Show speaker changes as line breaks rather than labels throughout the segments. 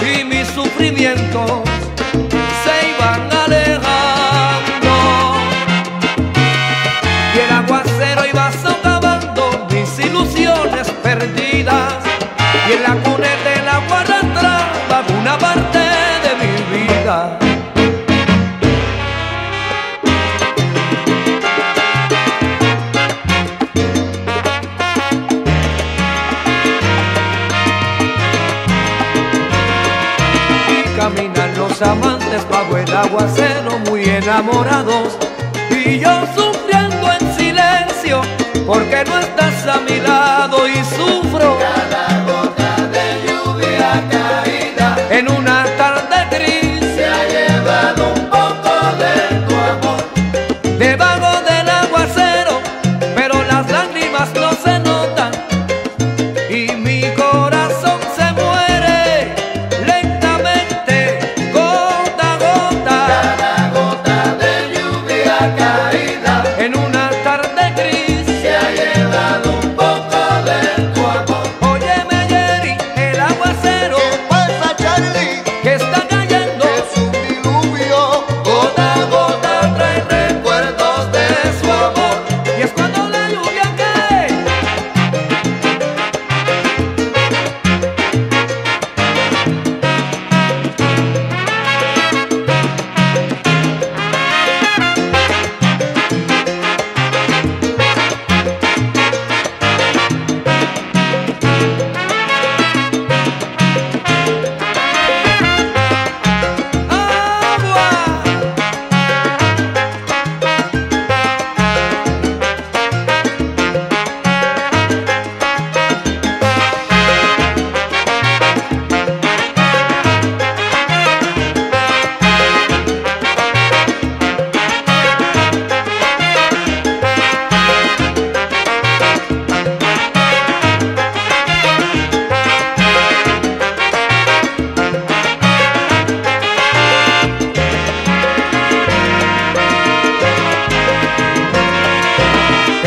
y mis sufrimientos caminan los amantes bajo el aguacero muy enamorados. Y yo sufriendo en silencio porque no está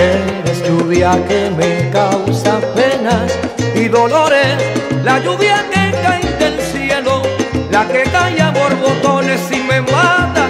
eres lluvia que me causa penas y dolores, la lluvia que cae del cielo, la que cae a borbotones y me mata.